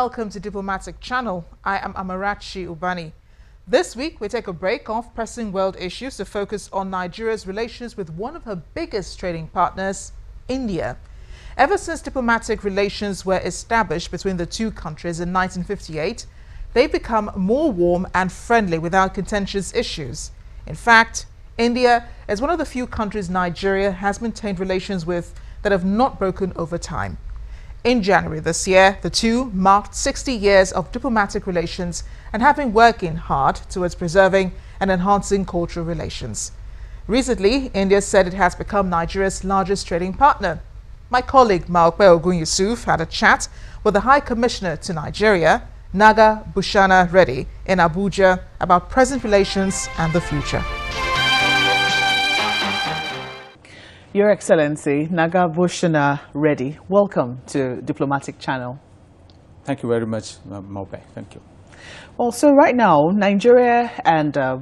welcome to Diplomatic Channel. I am Amarachi Ubani. This week, we take a break off pressing world issues to focus on Nigeria's relations with one of her biggest trading partners, India. Ever since diplomatic relations were established between the two countries in 1958, they've become more warm and friendly without contentious issues. In fact, India is one of the few countries Nigeria has maintained relations with that have not broken over time. In January this year, the two marked 60 years of diplomatic relations and have been working hard towards preserving and enhancing cultural relations. Recently, India said it has become Nigeria's largest trading partner. My colleague Maupe Ogun Yusuf had a chat with the High Commissioner to Nigeria, Naga Bhusana Reddy, in Abuja about present relations and the future. Your Excellency, Nagabhushana Reddy, welcome to Diplomatic Channel. Thank you very much, Maupe. Thank you. Well, so right now, Nigeria and uh,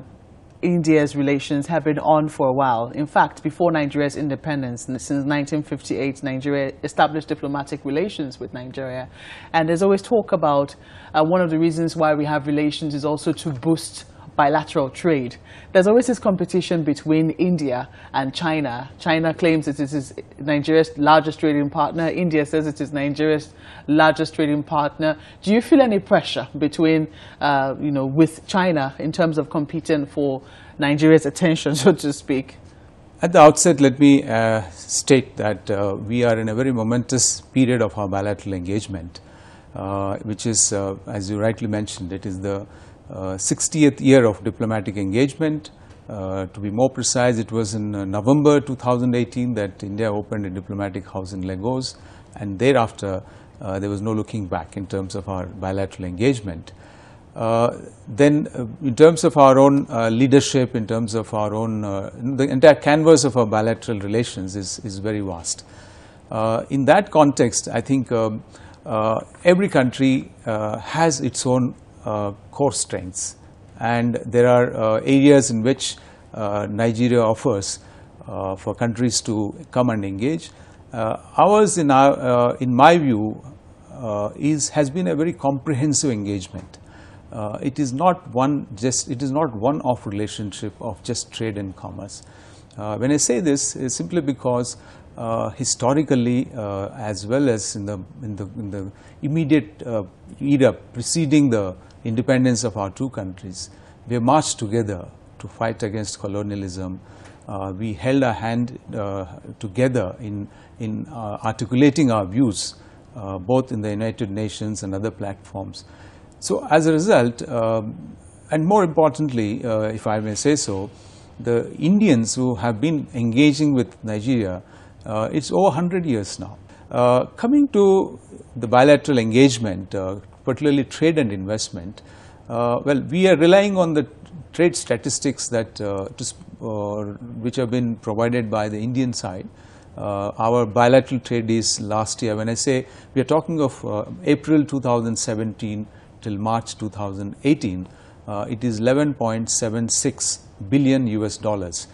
India's relations have been on for a while. In fact, before Nigeria's independence, since 1958, Nigeria established diplomatic relations with Nigeria. And there's always talk about uh, one of the reasons why we have relations is also to boost bilateral trade. There's always this competition between India and China. China claims it is Nigeria's largest trading partner. India says it is Nigeria's largest trading partner. Do you feel any pressure between, uh, you know, with China in terms of competing for Nigeria's attention, so to speak? At the outset, let me uh, state that uh, we are in a very momentous period of our bilateral engagement, uh, which is, uh, as you rightly mentioned, it is the 60th uh, year of diplomatic engagement. Uh, to be more precise, it was in uh, November 2018 that India opened a diplomatic house in Lagos and thereafter uh, there was no looking back in terms of our bilateral engagement. Uh, then uh, in terms of our own leadership, in terms of our own, the entire canvas of our bilateral relations is, is very vast. in that context, I think um, every country has its own core strengths and there are uh, areas in which uh, Nigeria offers for countries to come and engage. ours in, our, in my view is, has been a very comprehensive engagement. Uh, it is not one just it is not one off relationship of just trade and commerce. Uh, when I say this is simply because uh, historically as well as in the in the in the immediate era preceding the independence of our two countries. We marched together to fight against colonialism. Uh, we held our hand uh, together in, in uh, articulating our views, uh, both in the United Nations and other platforms. So as a result, um, and more importantly, uh, if I may say so, the Indians who have been engaging with Nigeria, uh, it's over 100 years now. coming to the bilateral engagement, particularly trade and investment, uh, well, we are relying on the trade statistics that uh, uh, which have been provided by the Indian side. Uh, our bilateral trade is last year. When I say we are talking of uh, April 2017 till March 2018, uh, it is 11.76 billion US dollars,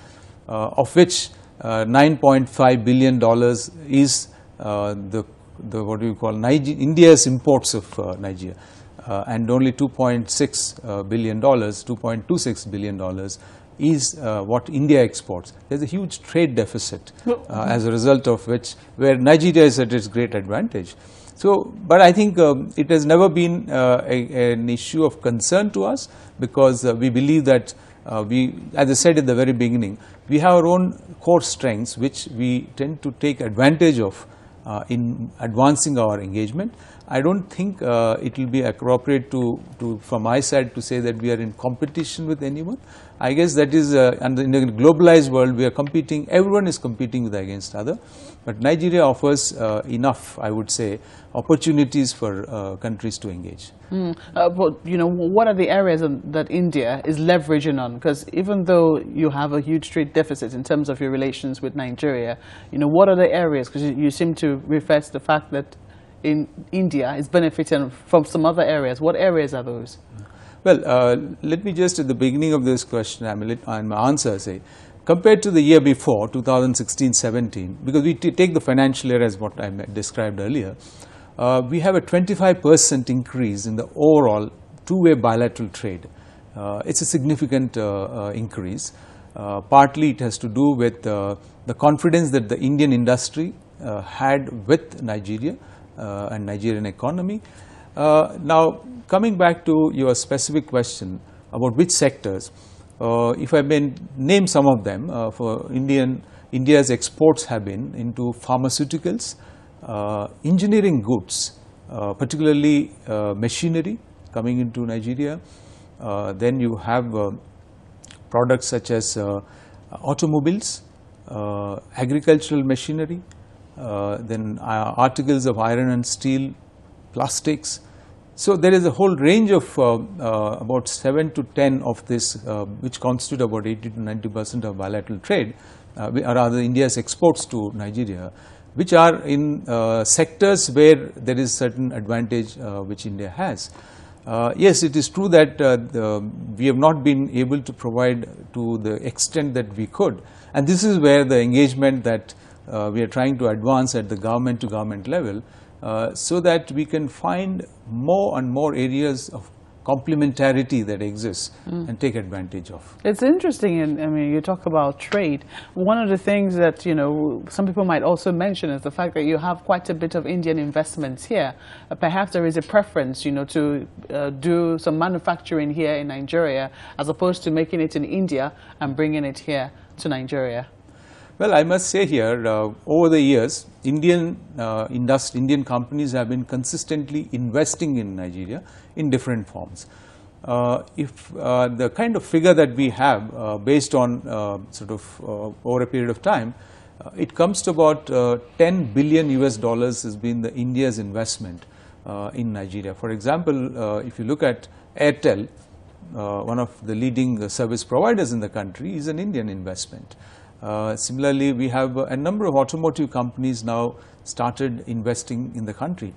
of which 9.5 billion dollars is the the what do you call Niger India's imports of uh, Nigeria uh, and only 2.6 uh, billion dollars 2.26 billion dollars is uh, what India exports. There is a huge trade deficit uh, as a result of which where Nigeria is at its great advantage. So, but I think um, it has never been uh, a, an issue of concern to us because we believe that we, as I said at the very beginning, we have our own core strengths which we tend to take advantage of uh, in advancing our engagement. I don't think uh, it will be appropriate to, to, from my side to say that we are in competition with anyone. I guess that is, uh, in a globalized world, we are competing, everyone is competing with against other. But Nigeria offers uh, enough, I would say, opportunities for uh, countries to engage. Mm. Uh, but, you know, what are the areas that India is leveraging on? Because even though you have a huge trade deficit in terms of your relations with Nigeria, you know, what are the areas? Because you, you seem to refer to the fact that in India is benefiting from some other areas. What areas are those? Well, uh, let me just at the beginning of this question, I mean, and my answer say, compared to the year before, 2016-17, because we take the financial year as what I described earlier, uh, we have a 25% increase in the overall two-way bilateral trade. Uh, it's a significant uh, uh, increase. Uh, partly it has to do with uh, the confidence that the Indian industry had with Nigeria and Nigerian economy. Now, coming back to your specific question about which sectors, if I may name some of them, uh, for Indian, India's exports have been into pharmaceuticals, uh, engineering goods, uh, particularly uh, machinery coming into Nigeria. Uh, then you have uh, products such as uh, automobiles, uh, agricultural machinery, uh, then uh, articles of iron and steel, plastics. So there is a whole range of uh, uh, about 7 to 10 of this uh, which constitute about 80 to 90 percent of bilateral trade uh, or rather India's exports to Nigeria which are in uh, sectors where there is certain advantage uh, which India has. Yes, it is true that the, we have not been able to provide to the extent that we could and this is where the engagement that we are trying to advance at the government to government level uh, so that we can find more and more areas of complementarity that exists and take advantage of. It's interesting, and I mean, you talk about trade. One of the things that you know some people might also mention is the fact that you have quite a bit of Indian investments here. Uh, perhaps there is a preference, you know, to uh, do some manufacturing here in Nigeria as opposed to making it in India and bringing it here to Nigeria. Well, I must say here, uh, over the years, Indian uh, industri- Indian companies have been consistently investing in Nigeria in different forms. Uh, if uh, the kind of figure that we have uh, based on uh, sort of uh, over a period of time, it comes to about uh, 10 billion US dollars has been the India's investment in Nigeria. For example, if you look at Airtel, one of the leading service providers in the country is an Indian investment. Uh, similarly, we have a number of automotive companies now started investing in the country.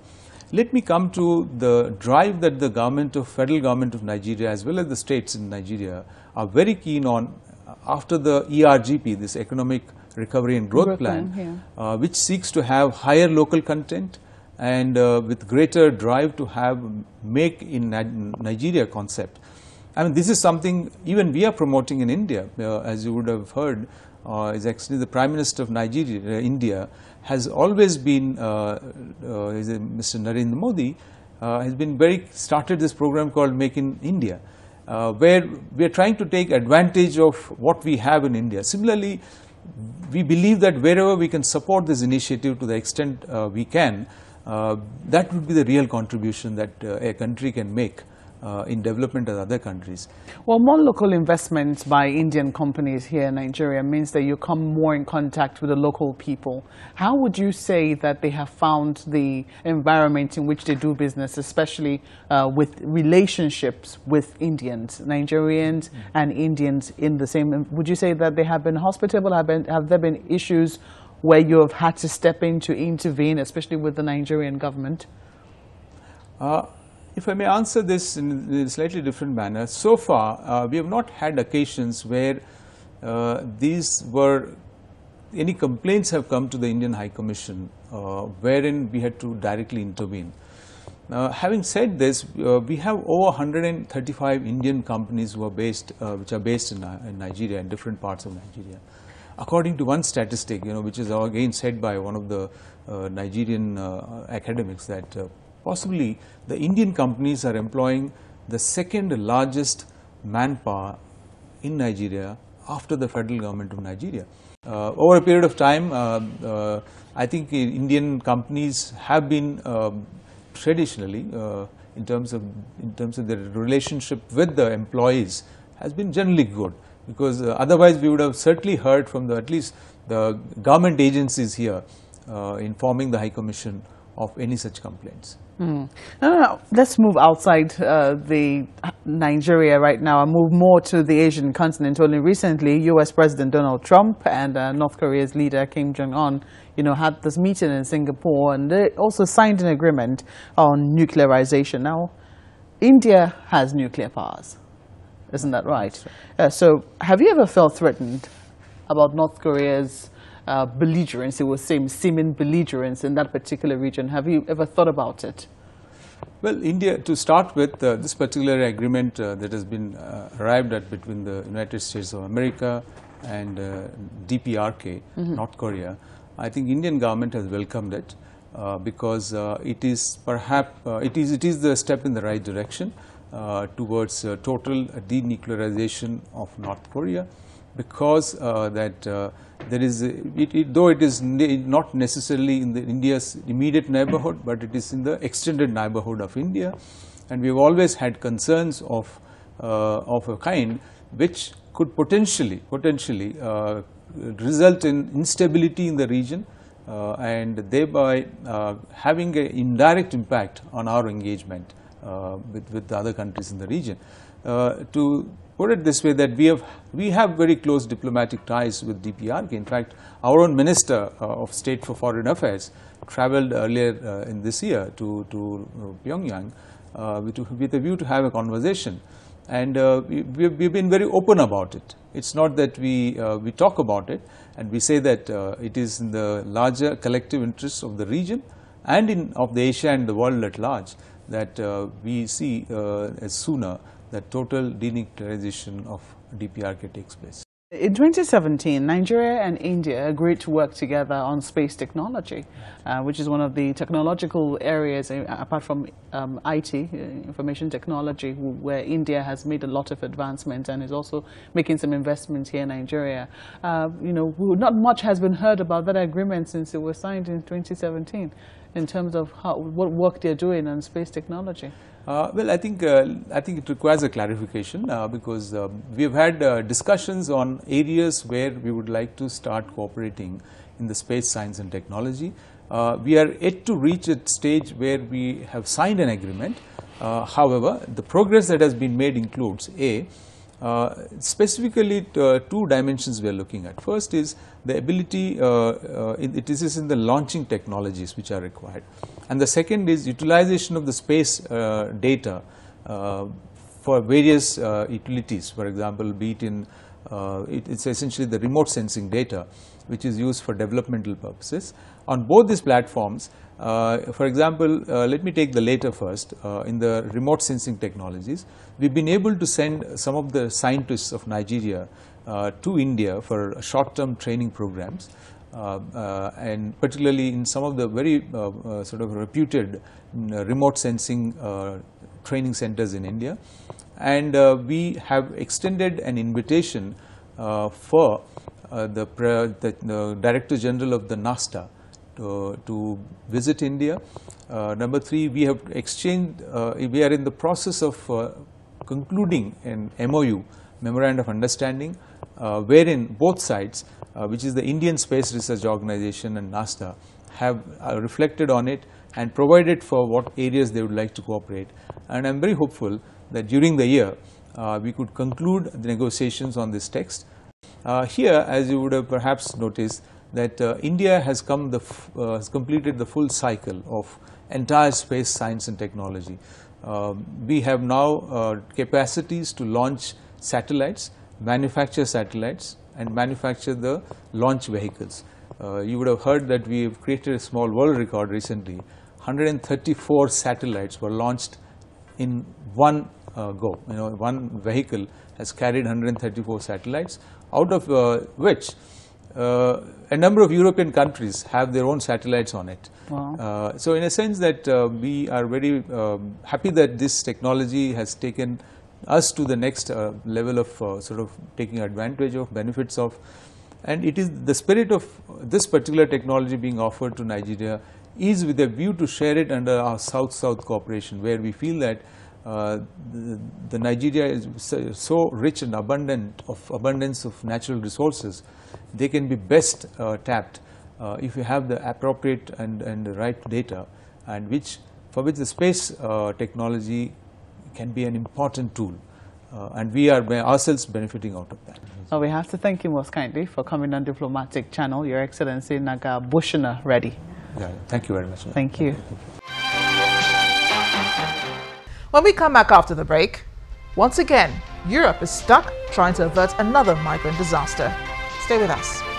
Let me come to the drive that the government of federal government of Nigeria as well as the states in Nigeria are very keen on after the ERGP, this Economic Recovery and Growth, Growth Plan, Plan, uh, which seeks to have higher local content and uh, with greater drive to have make in Nigeria concept. I mean, this is something even we are promoting in India, uh, as you would have heard, uh, is actually the Prime Minister of Nigeria, uh, India, has always been, uh, uh, is Mr. Narendra Modi, has been very, started this program called Make in India, where we are trying to take advantage of what we have in India. Similarly, we believe that wherever we can support this initiative to the extent we can, that would be the real contribution that a country can make uh, in development of other countries. Well, more local investments by Indian companies here in Nigeria means that you come more in contact with the local people. How would you say that they have found the environment in which they do business, especially uh, with relationships with Indians, Nigerians and Indians in the same? Would you say that they have been hospitable? Have, been, have there been issues where you have had to step in to intervene, especially with the Nigerian government? Uh, if I may answer this in a slightly different manner, so far uh, we have not had occasions where uh, these were any complaints have come to the Indian High Commission uh, wherein we had to directly intervene. Now, having said this, uh, we have over 135 Indian companies who are based, uh, which are based in, Ni- in Nigeria, in different parts of Nigeria. According to one statistic, you know, which is again said by one of the uh, Nigerian uh, academics, that uh, possibly the Indian companies are employing the second largest manpower in Nigeria after the federal government of Nigeria. Uh, over a period of time, uh, uh, I think Indian companies have been um, traditionally, uh, in terms of in terms of their relationship with the employees, has been generally good. Because uh, otherwise, we would have certainly heard from the at least the government agencies here uh, informing the High Commission of any such complaints. No, no, no. Let's move outside uh, the Nigeria right now and move more to the Asian continent. Only recently, U.S. President Donald Trump and uh, North Korea's leader Kim Jong Un, you know, had this meeting in Singapore, and they also signed an agreement on nuclearization. Now, India has nuclear powers, isn't that right? Uh, so, have you ever felt threatened about North Korea's uh, belligerence, it was same seeming belligerence in that particular region. Have you ever thought about it? Well, India, to start with, uh, this particular agreement uh, that has been uh, arrived at between the United States of America and uh, DPRK, mm -hmm. North Korea, I think Indian government has welcomed it uh, because uh, it is perhaps, it, is, it is the step in the right direction towards total denuclearization of North Korea because that there is it, it, though it is ne not necessarily in the India's immediate neighborhood, but it is in the extended neighborhood of India, and we have always had concerns of uh, of a kind which could potentially potentially uh, result in instability in the region uh, and thereby uh, having an indirect impact on our engagement uh, with, with the other countries in the region. Uh, to put it this way that we have we have very close diplomatic ties with DPRK. In fact, our own Minister uh, of State for Foreign Affairs traveled earlier uh, in this year to, to uh, Pyongyang uh, with, with, a view to have a conversation. And uh, we, have been very open about it. It's not that we, uh, we talk about it and we say that it is in the larger collective interests of the region and in, of the Asia and the world at large that we see sooner that total denuclearization of DPRK takes place. In 2017, Nigeria and India agreed to work together on space technology, uh, which is one of the technological areas, uh, apart from um, IT, uh, information technology, where India has made a lot of advancement and is also making some investments here in Nigeria. Uh, you know, not much has been heard about that agreement since it was signed in 2017 in terms of how, what work they're doing on space technology. Uh, well, I think uh, I think it requires a clarification uh, because um, we have had uh, discussions on areas where we would like to start cooperating in the space science and technology. Uh, we are yet to reach a stage where we have signed an agreement. Uh, however, the progress that has been made includes a uh, specifically uh, two dimensions we are looking at. First is the ability, uh, it is in the launching technologies which are required. And the second is utilization of the space data for various utilities, for example, be it in it, it's essentially the remote sensing data which is used for developmental purposes. On both these platforms, uh, for example, uh, let me take the later first. Uh, in the remote sensing technologies, we've been able to send some of the scientists of Nigeria uh, to India for short-term training programs, uh, uh, and particularly in some of the very sort of reputed remote sensing training centers in India. And we have extended an invitation for the, the, the Director General of the NASRDA to, to visit India. Uh, number three, we have exchanged, uh, we are in the process of uh, concluding an MOU, Memorandum of Understanding, uh, wherein both sides, uh, which is the Indian Space Research Organization and NASA, have uh, reflected on it and provided for what areas they would like to cooperate. And I am very hopeful that during the year, we could conclude the negotiations on this text. here, as you would have perhaps noticed, that uh, India has come the uh, has completed the full cycle of entire space science and technology. Uh, we have now uh, capacities to launch satellites, manufacture satellites and manufacture the launch vehicles. Uh, you would have heard that we have created a small world record recently. 134 satellites were launched in one uh, go. You know, one vehicle has carried 134 satellites, out of which uh, a number of European countries have their own satellites on it. Wow. Uh, so in a sense that uh, we are very um, happy that this technology has taken us to the next uh, level of uh, sort of taking advantage of benefits of and it is the spirit of this particular technology being offered to Nigeria is with a view to share it under our South-South cooperation where we feel that uh, the, the, Nigeria is so, so, rich and abundant of abundance of natural resources they can be best uh, tapped uh, if you have the appropriate and, and the right data and which for which the space uh, technology can be an important tool uh, and we are ourselves benefiting out of that. Well, we have to thank you most kindly for coming on Diplomatic Channel, Your Excellency Naga Bhushan Reddy. Yeah, thank you very much. Thank you. When we come back after the break, once again, Europe is stuck trying to avert another migrant disaster. Stay with us.